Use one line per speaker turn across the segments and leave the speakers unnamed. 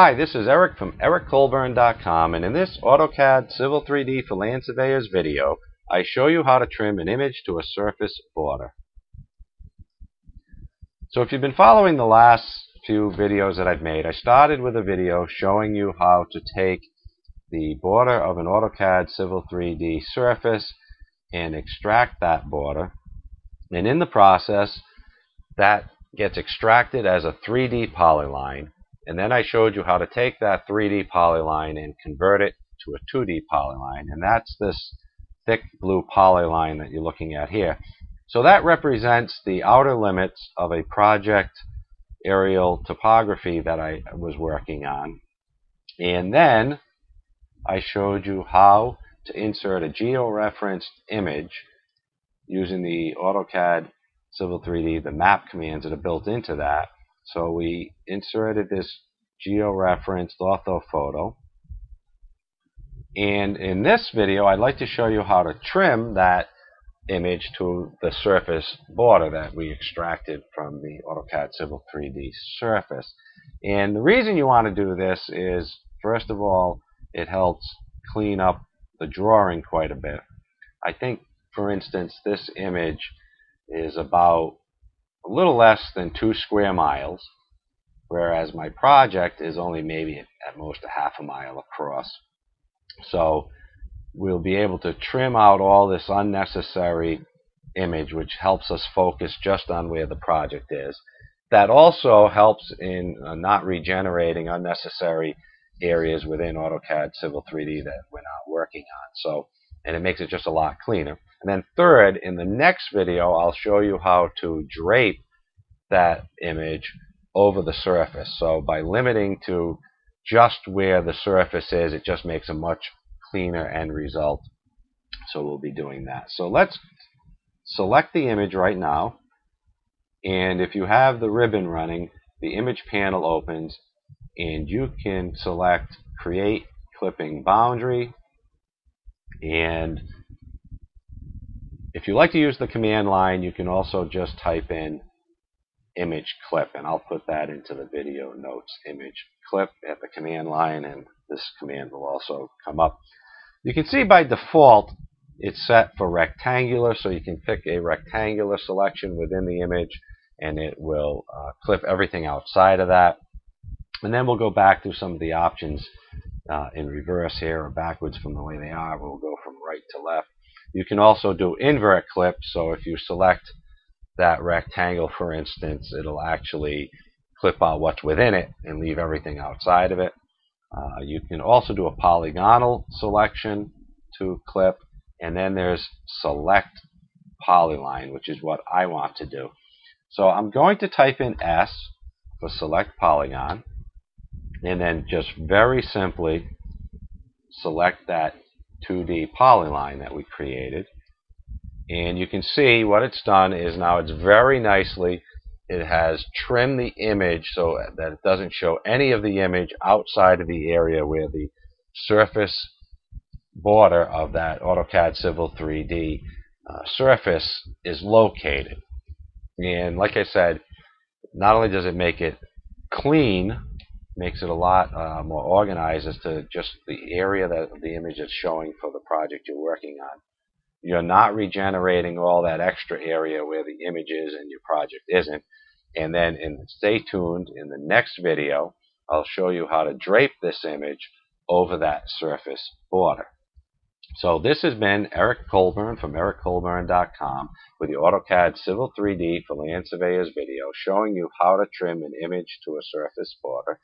Hi, this is Eric from ericcolburn.com and in this AutoCAD Civil 3D for Land Surveyors video, I show you how to trim an image to a surface border. So if you've been following the last few videos that I've made, I started with a video showing you how to take the border of an AutoCAD Civil 3D surface and extract that border. And in the process, that gets extracted as a 3D polyline and then I showed you how to take that 3D polyline and convert it to a 2D polyline. And that's this thick blue polyline that you're looking at here. So that represents the outer limits of a project aerial topography that I was working on. And then I showed you how to insert a georeferenced image using the AutoCAD Civil 3D, the map commands that are built into that. So we inserted this georeferenced orthophoto. And in this video, I'd like to show you how to trim that image to the surface border that we extracted from the AutoCAD Civil 3D surface. And the reason you want to do this is, first of all, it helps clean up the drawing quite a bit. I think, for instance, this image is about a little less than two square miles, whereas my project is only maybe at most a half a mile across. So we'll be able to trim out all this unnecessary image, which helps us focus just on where the project is. That also helps in uh, not regenerating unnecessary areas within AutoCAD Civil 3D that we're not working on. So, and it makes it just a lot cleaner. And then third, in the next video, I'll show you how to drape that image over the surface. So by limiting to just where the surface is, it just makes a much cleaner end result. So we'll be doing that. So let's select the image right now. And if you have the ribbon running, the image panel opens and you can select create clipping boundary and if you like to use the command line, you can also just type in image clip, and I'll put that into the video notes, image clip at the command line, and this command will also come up. You can see by default it's set for rectangular, so you can pick a rectangular selection within the image, and it will uh, clip everything outside of that. And then we'll go back to some of the options uh, in reverse here, or backwards from the way they are. We'll go from right to left. You can also do invert clip, so if you select that rectangle, for instance, it'll actually clip out what's within it and leave everything outside of it. Uh, you can also do a polygonal selection to clip, and then there's select polyline, which is what I want to do. So I'm going to type in S for select polygon, and then just very simply select that 2D polyline that we created. And you can see what it's done is now it's very nicely, it has trimmed the image so that it doesn't show any of the image outside of the area where the surface border of that AutoCAD Civil 3D uh, surface is located. And like I said, not only does it make it clean, makes it a lot uh, more organized as to just the area that the image is showing for the project you're working on. You're not regenerating all that extra area where the image is and your project isn't. And then in, stay tuned in the next video, I'll show you how to drape this image over that surface border. So this has been Eric Colburn from ericcolburn.com with the AutoCAD Civil 3D for Land Surveyors video showing you how to trim an image to a surface border.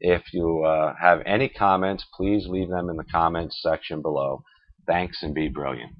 If you uh, have any comments, please leave them in the comments section below. Thanks and be brilliant.